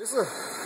Listen.